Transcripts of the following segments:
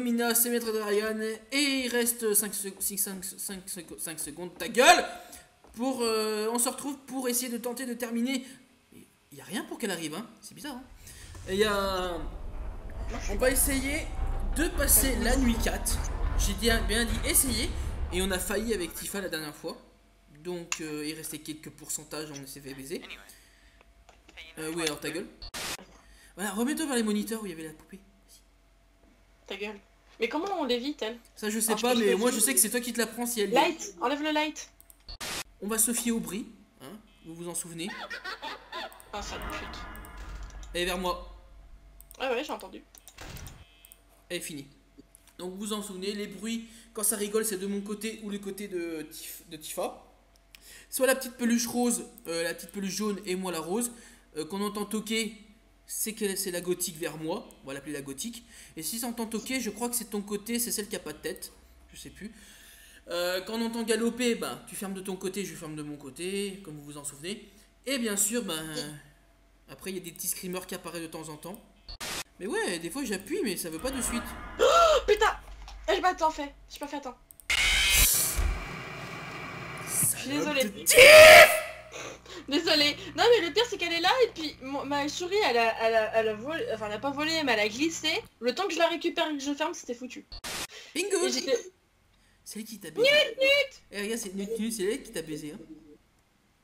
Yomina, c'est maître de. Et il reste 5, 5, secondes. Ta gueule pour, euh, On se retrouve pour essayer de tenter de terminer. Il n'y a rien pour qu'elle arrive, hein. C'est bizarre. Hein. On va essayer de passer la nuit 4. J'ai bien dit essayer. Et on a failli avec Tifa la dernière fois. Donc euh, il restait quelques pourcentages, on s'est fait baiser. Euh, oui, alors ta gueule. Voilà, remets-toi vers les moniteurs où il y avait la poupée. Ta gueule. Mais comment on l'évite, elle? Ça, je sais pas, mais moi je sais que c'est toi qui te la prends si elle. Light Enlève le light On va se fier au bruit, hein Vous vous en souvenez Ah, sale pute. Et vers moi. Ah ouais, j'ai entendu. Elle est finie. Donc vous vous en souvenez, les bruits, quand ça rigole, c'est de mon côté ou le côté de, de Tifa. Soit la petite peluche rose, euh, la petite peluche jaune et moi la rose. Euh, qu'on entend toquer, c'est que c'est la gothique vers moi. On va l'appeler la gothique. Et si ça entend toquer, je crois que c'est ton côté, c'est celle qui a pas de tête. Je sais plus. Euh, quand on entend galoper, ben, tu fermes de ton côté, je ferme de mon côté, comme vous vous en souvenez. Et bien sûr, ben, après il y a des petits screamers qui apparaissent de temps en temps. Mais ouais, des fois j'appuie, mais ça veut pas de suite. Oh putain J'ai pas temps fait, j'ai pas fait attends. Je suis désolée. Désolée. Non mais le pire c'est qu'elle est là et puis ma souris elle a, elle a, elle a volé, enfin elle a pas volé mais elle a glissé. Le temps que je la récupère et que je ferme c'était foutu. Bingo C'est elle qui t'a baisé. Nut nut Eh regarde c'est nut c'est elle qui t'a baisé. Hein.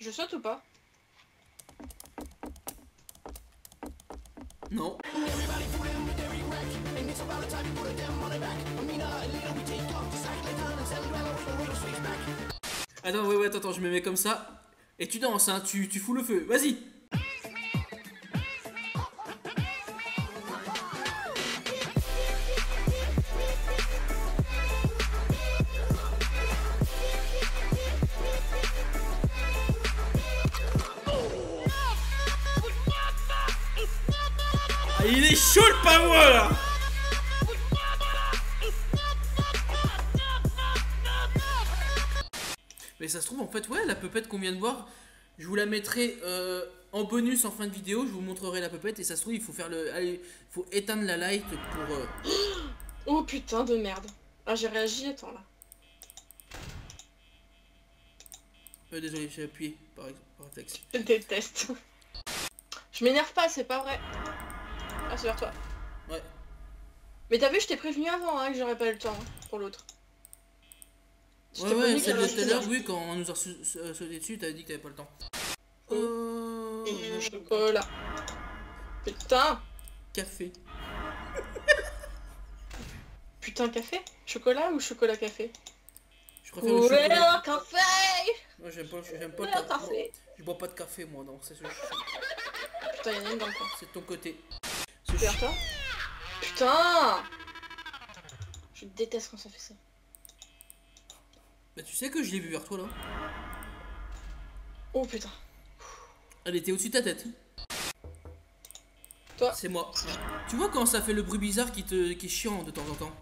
Je saute ou pas? Non. Attends, ouais, ouais, attends, je me mets comme ça. Et tu danses, hein, tu, tu fous le feu. Vas-y ah, il est chaud le pavot là Mais ça se trouve, en fait, ouais, la pupette qu'on vient de voir, je vous la mettrai euh, en bonus en fin de vidéo. Je vous montrerai la pupette et ça se trouve, il faut faire le. Allez, faut éteindre la light pour. Euh, oh putain de merde. Ah, j'ai réagi, attends là. Euh, désolé, j'ai appuyé par, par réflexe. Je déteste. Je m'énerve pas, c'est pas vrai. Ah, c'est vers toi. Ouais. Mais t'as vu, je t'ai prévenu avant hein, que j'aurais pas le temps hein, pour l'autre. Ouais, ouais, celle de tout à l'heure, oui, quand on nous a sauté dessus, t'avais dit que t'avais pas le temps. Oh. Chocolat. Putain. Café. Putain, café? Chocolat ou chocolat café? Je préfère le chocolat. café Moi, j'aime pas, j'aime pas le café. Je bois pas de café, moi, non, c'est ce Putain, y'en a une dans le coin. C'est de ton côté. C'est toi? Putain Je déteste quand ça fait ça. Bah tu sais que je l'ai vu vers toi là. Oh putain. Elle était au-dessus de ta tête. Toi C'est moi. Tu vois quand ça fait le bruit bizarre qui, te, qui est chiant de temps en temps?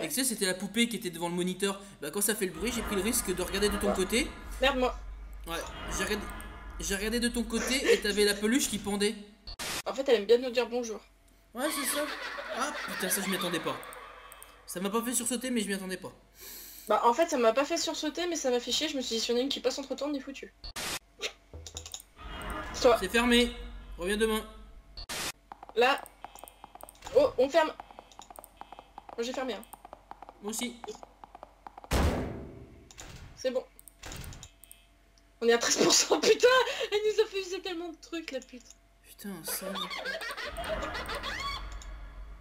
Et tu sais, c'était la poupée qui était devant le moniteur. Bah quand ça fait le bruit, j'ai pris le risque de regarder de ton côté. Merde moi. Ouais, j'ai regardé, regardé de ton côté et t'avais la peluche qui pendait. En fait, elle aime bien nous dire bonjour. Ouais, c'est ça. Ah putain, ça je m'y attendais pas. Ça m'a pas fait sursauter, mais je m'y attendais pas. Bah en fait ça m'a pas fait sursauter mais ça m'a fait chier, je me suis dit si y en a une qui passe entre temps on est foutu. C'est fermé. Reviens demain. Là. Oh, on ferme. Moi j'ai fermé. Hein. Moi aussi. C'est bon. On est à 13%, putain Elle nous a fait user tellement de trucs la pute. Putain, ça...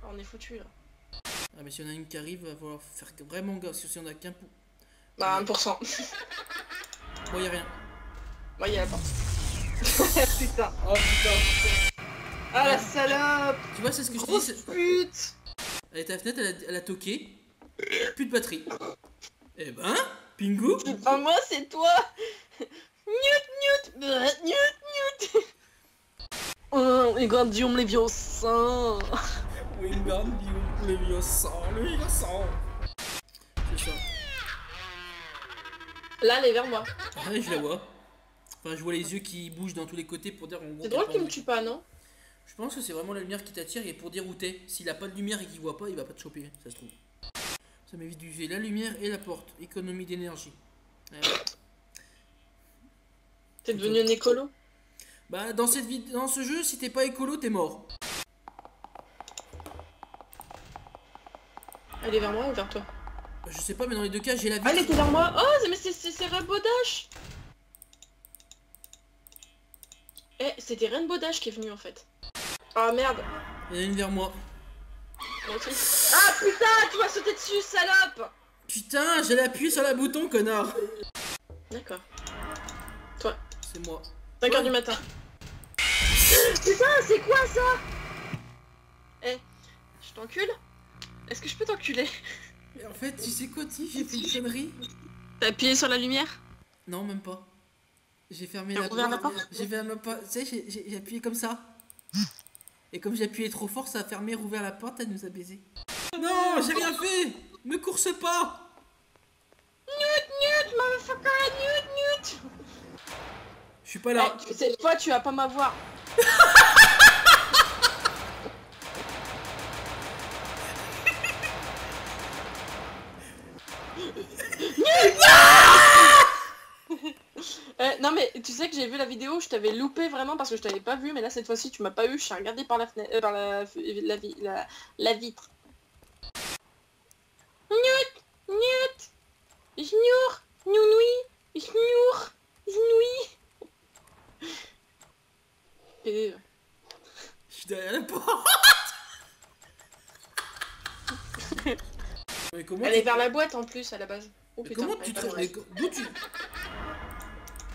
Ah, on est foutu là. Ah, mais si on a une qui arrive, va falloir faire vraiment gaffe. Si on a qu'un pour. Bah, 1%. Bon, y'a rien. Bon, y'a la porte. putain. Oh putain. Ah la salope Tu vois, c'est ce que je dis. Pute Elle était à la fenêtre, elle a, elle a toqué. Plus de batterie. Eh ben, Pingu Ah, moi, c'est toi Newt, Newt Newt, Newt Oh, C'est ça. Là, elle est vers moi. Ouais, je la vois. Enfin, je vois les yeux qui bougent dans tous les côtés pour dire C'est drôle qu'il me tue pas, non? Je pense que c'est vraiment la lumière qui t'attire et pour dire où t'es. S'il a pas de lumière et qu'il voit pas, il va pas te choper, ça se trouve. Ça m'évite d'user la lumière et la porte. Économie d'énergie. Ouais. T'es devenu un écolo? Bah dans cette dans ce jeu, si t'es pas écolo, t'es mort. Elle est vers moi ou vers toi je sais pas, mais dans les deux cas, j'ai la Ah, elle était vers moi Oh, c'est- mais c'est- Rainbow Dash Eh, c'était Rainbow Dash qui est venu en fait. Ah merde Il y en a une vers moi. Aussi. Ah putain, tu m'as sauté dessus, salope Putain, j'allais appuyer sur la bouton, connard. D'accord. C'est moi. 5h du matin. Putain, c'est quoi ça? Eh, je t'encule Est-ce que je peux t'enculer? Et en fait, tu sais quoi, Ti J'ai fait une connerie. T'as appuyé sur la lumière? Non, même pas. J'ai fermé la ouvert la porte. J'ai fermé la porte. Tu sais, j'ai- appuyé comme ça. Et comme j'ai appuyé trop fort, ça a fermé, rouvert la porte, elle nous a baisé. Non, j'ai rien fait Me course pas Nut, motherfucker, nut, nut Je suis pas là. Eh, Cette fois, tu vas pas m'avoir. Euh, non mais tu sais que j'ai vu la vidéo, je t'avais loupé vraiment parce que je t'avais pas vu, mais là cette fois-ci tu m'as pas eu, je suis regardé par la fenêtre, par la, la, vi- la, la vitre. Nut, nut, jnour, nounoui, jnour, jnoui. Et... Je suis derrière la porte Mais comment Elle tu... est vers la boîte en plus à la base. Oh putain, comment tu traites... D'où tu...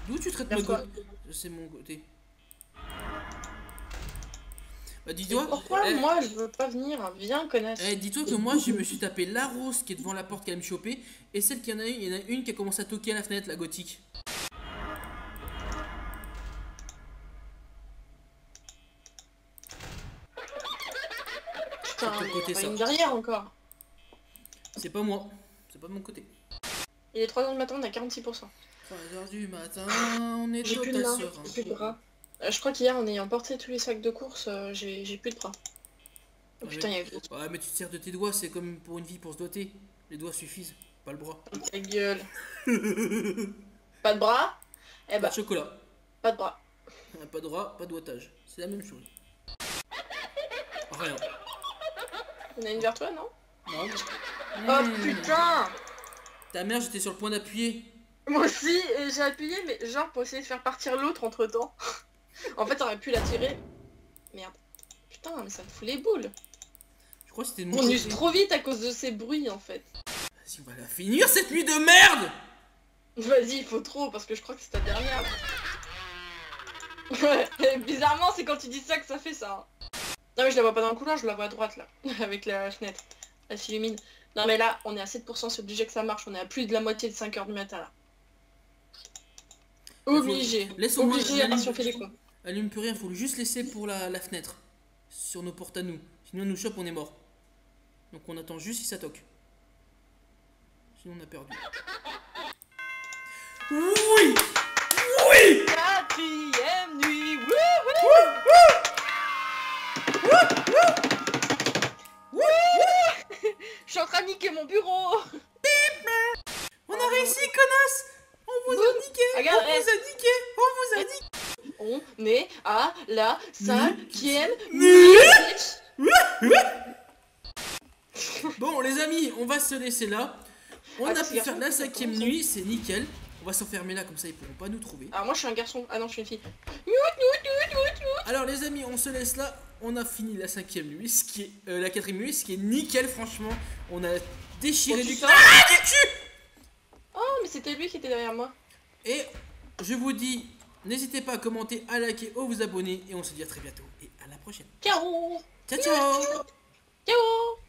D'où tu traites mon côté C'est mon côté. Bah dis-toi... Pourquoi eh, moi je veux pas venir Viens connasse. eh, dis-toi que moi je me suis tapé la rose qui est devant la porte qui allait me choper et celle qui en a une, il y en a une qui a commencé à toquer à la fenêtre, la gothique. Putain, il y en a une derrière encore. C'est pas moi, c'est pas de mon côté. Il est 3h du matin, on a 46%. 3h du matin, on est J'ai plus de main, j'ai plus de bras. Euh, je crois qu'hier en ayant porté tous les sacs de course, euh, j'ai plus de bras. Oh Ouais. putain, il y a Ouais, mais tu te sers de tes doigts, c'est comme pour une vie pour se doter. Les doigts suffisent, pas le bras. ta gueule. pas de bras? Eh Pas bah, de chocolat, pas de bras. pas de bras, pas de doigtage. C'est la même chose. Rien. On a une vers toi, non? Non. Oh putain Ta mère, j'étais sur le point d'appuyer. Moi aussi, et j'ai appuyé, mais genre pour essayer de faire partir l'autre entre temps. en fait, t'aurais pu la tirer. Merde. Putain, mais ça me fout les boules. Je crois que c'était On use trop vite à cause de ces bruits en fait. Vas-y, on va la finir cette nuit de merde Vas-y, il faut trop parce que je crois que c'est ta dernière. Bizarrement, c'est quand tu dis ça que ça fait ça. hein. Non, mais je la vois pas dans le couloir, je la vois à droite là, avec la fenêtre. Elle s'illumine. Non, mais là, on est à 7%, c'est obligé que ça marche. On est à plus de la moitié de 5h du matin là. Obligé. Laisse-moi- Obligé, à on des cons. Allume plus rien, faut juste laisser pour la, la fenêtre. Sur nos portes à nous. Sinon, elle nous chope, on est mort. Donc, on attend juste si ça toque. Sinon, on a perdu. Oui la cinquième Bon, les amis, on va se laisser là. On a pu faire la cinquième nuit, c'est nickel. On va s'enfermer là, comme ça ils pourront pas nous trouver. Alors moi je suis un garçon, ah non je suis une fille. Alors les amis, on se laisse là. On a fini la cinquième nuit, ce qui est euh, la quatrième nuit, ce qui est nickel franchement. On a déchiré Oh, du putain. Ah, du cul Oh mais c'était lui qui était derrière moi. Et je vous dis, n'hésitez pas à commenter, à liker ou vous abonner. Et on se dit à très bientôt et à la prochaine. Ciao Ciao ciao Ciao